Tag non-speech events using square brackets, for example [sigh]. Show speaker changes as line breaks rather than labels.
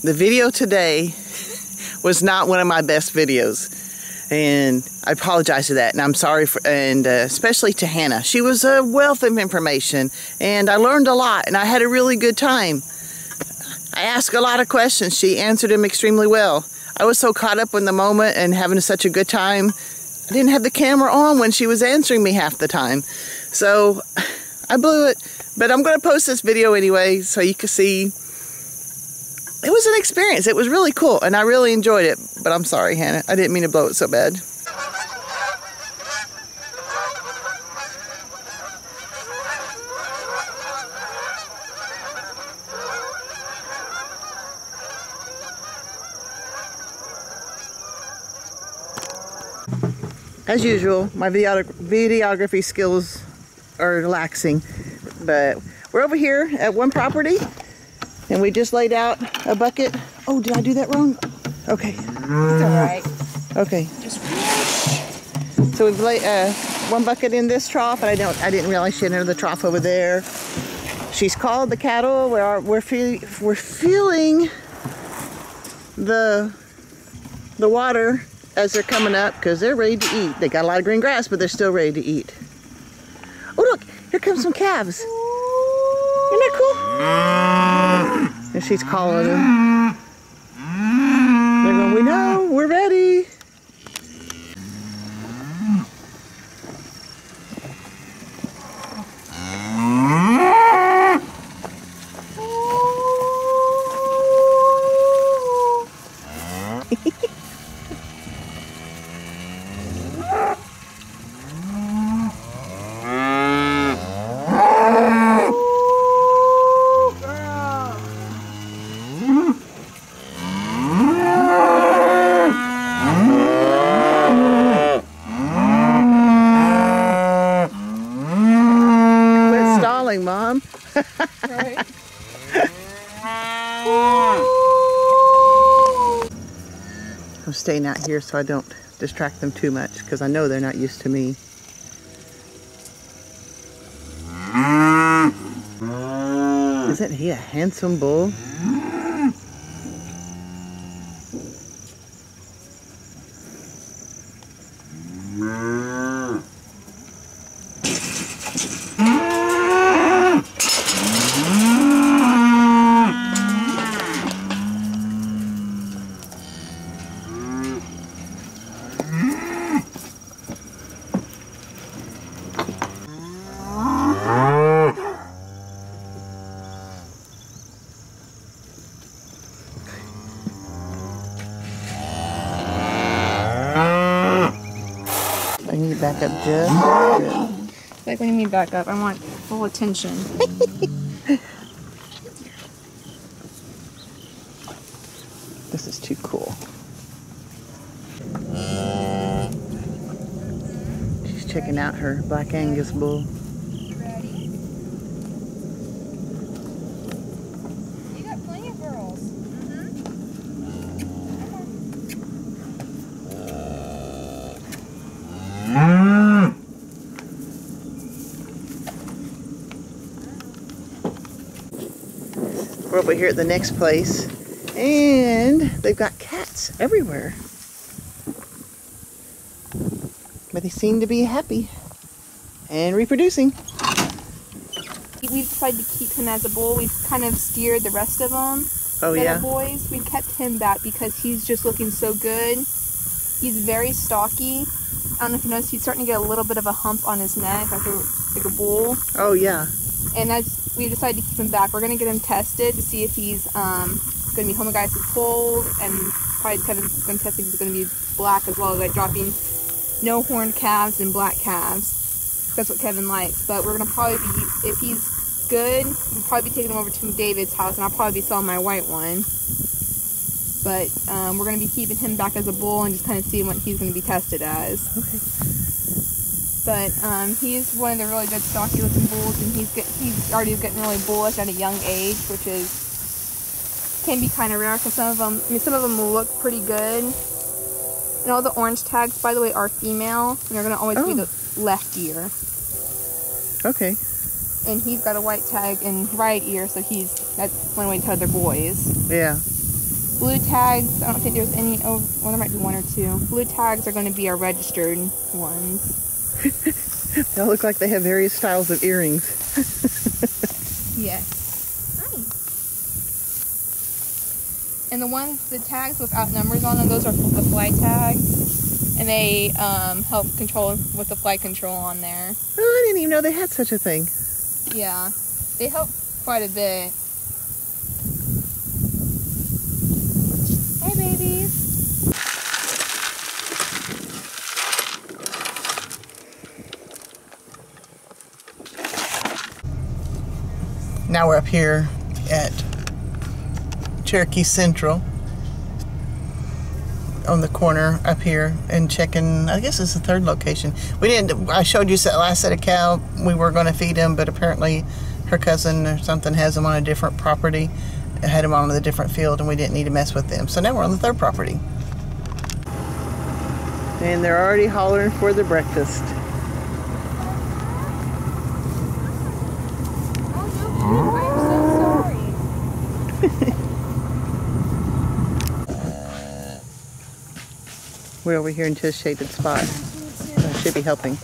The video today was not one of my best videos. And I apologize for that. And I'm sorry for, and uh, especially to Hannah. She was a wealth of information and I learned a lot and I had a really good time. I asked a lot of questions. She answered them extremely well. I was so caught up in the moment and having such a good time. I didn't have the camera on when she was answering me half the time. So I blew it. But I'm going to post this video anyway so you can see it was an experience. It was really cool, and I really enjoyed it. But I'm sorry, Hannah. I didn't mean to blow it so bad. As usual, my videography skills are relaxing, but we're over here at one property and we just laid out a bucket. Oh, did I do that wrong? Okay.
It's all right.
Okay. Just so we've laid uh, one bucket in this trough, and I don't, I didn't realize she had another trough over there. She's called the cattle. We're we're fe we're feeling the the water as they're coming up because they're ready to eat. They got a lot of green grass, but they're still ready to eat. Oh look, here comes some calves. Isn't that cool? And she's calling them. They're going, we know, we're ready. I'm staying out here so I don't distract them too much because I know they're not used to me. Mm-hmm. Isn't he a handsome bull? Back up just
Like when you mean back up, I want full attention. [laughs]
this is too cool. She's checking out her Black Angus bull. Over here at the next place and they've got cats everywhere. But they seem to be happy and reproducing.
We decided to keep him as a bull. We've kind of steered the rest of them.
Oh yeah.
boys. We kept him back because he's just looking so good. He's very stocky. I don't know if you noticed, he's starting to get a little bit of a hump on his neck, like a, like a bull.
Oh yeah.
And that's we decided to keep him back. We're going to get him tested to see if he's um, going to be homozygous polled and probably of going to test if he's going to be black as well, like dropping no horned calves and black calves. That's what Kevin likes. But we're going to probably be, if he's good, we'll probably be taking him over to David's house and I'll probably be selling my white one. But um, we're going to be keeping him back as a bull and just kind of seeing what he's going to be tested as.
Okay
but um, he's one of the really good stocky looking bulls and he's get, he's already getting really bullish at a young age which is can be kind of rare because some of them I mean some of them will look pretty good and all the orange tags by the way are female and they're going to always oh. be the left ear
okay
and he's got a white tag in right ear so he's that's one way to tell they're boys
yeah
Blue tags, I don't think there's any, oh, well, there might be one or two. Blue tags are going to be our registered ones. [laughs]
They all look like they have various styles of earrings. [laughs]
Yes. And the ones, the tags without numbers on them, those are the flight tags. And they um, help control with the flight control on there.
Oh, I didn't even know they had such a thing.
Yeah, they help quite a bit.
Now we're up here at Cherokee Central on the corner up here and checking I guess it's the third location. We didn't I showed you that last set of cow we were going to feed them but apparently her cousin or something has them on a different property had them on a different field and we didn't need to mess with them. So now we're on the third property. And they're already hollering for the breakfast.
Oh, no, I'm so sorry.
We're over here into a shaded spot. I should be helping.